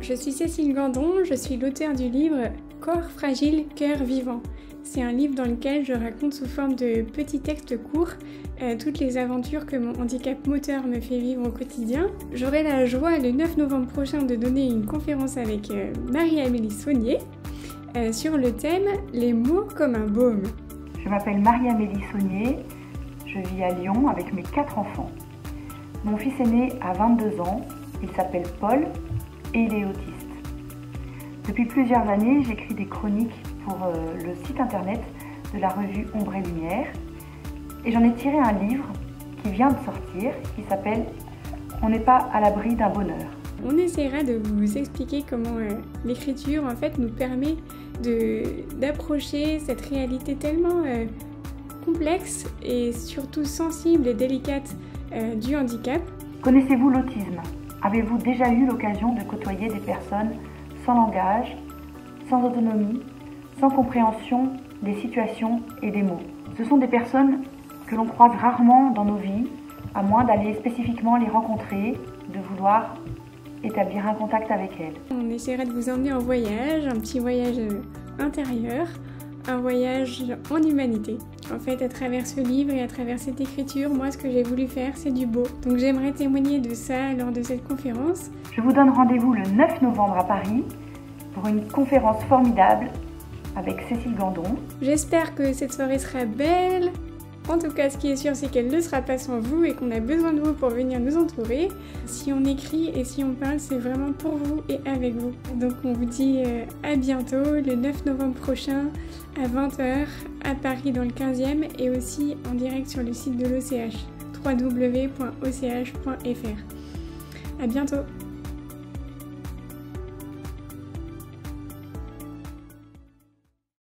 je suis Cécile Gandon, je suis l'auteur du livre Corps fragile, cœur vivant. C'est un livre dans lequel je raconte sous forme de petits textes courts euh, toutes les aventures que mon handicap moteur me fait vivre au quotidien. J'aurai la joie le 9 novembre prochain de donner une conférence avec euh, Marie-Amélie Saunier euh, sur le thème Les mots comme un baume. Je m'appelle Marie-Amélie Saunier, je vis à Lyon avec mes quatre enfants. Mon fils est né à 22 ans, il s'appelle Paul et il est autiste. Depuis plusieurs années, j'écris des chroniques pour euh, le site internet de la revue Ombre et Lumière et j'en ai tiré un livre qui vient de sortir qui s'appelle On n'est pas à l'abri d'un bonheur. On essaiera de vous expliquer comment euh, l'écriture en fait nous permet d'approcher cette réalité tellement euh, complexe et surtout sensible et délicate du handicap. Connaissez-vous l'autisme? Avez-vous déjà eu l'occasion de côtoyer des personnes sans langage, sans autonomie, sans compréhension des situations et des mots? Ce sont des personnes que l'on croise rarement dans nos vies, à moins d'aller spécifiquement les rencontrer, de vouloir établir un contact avec elles. On essaiera de vous emmener en voyage, un petit voyage intérieur, un voyage en humanité. En fait, à travers ce livre et à travers cette écriture, moi, ce que j'ai voulu faire, c'est du beau. Donc j'aimerais témoigner de ça lors de cette conférence. Je vous donne rendez-vous le 9 novembre à Paris pour une conférence formidable avec Cécile Gandon. J'espère que cette soirée sera belle, en tout cas, ce qui est sûr, c'est qu'elle ne sera pas sans vous et qu'on a besoin de vous pour venir nous entourer. Si on écrit et si on parle, c'est vraiment pour vous et avec vous. Donc on vous dit euh, à bientôt, le 9 novembre prochain, à 20h, à Paris dans le 15e et aussi en direct sur le site de l'OCH, www.och.fr. À bientôt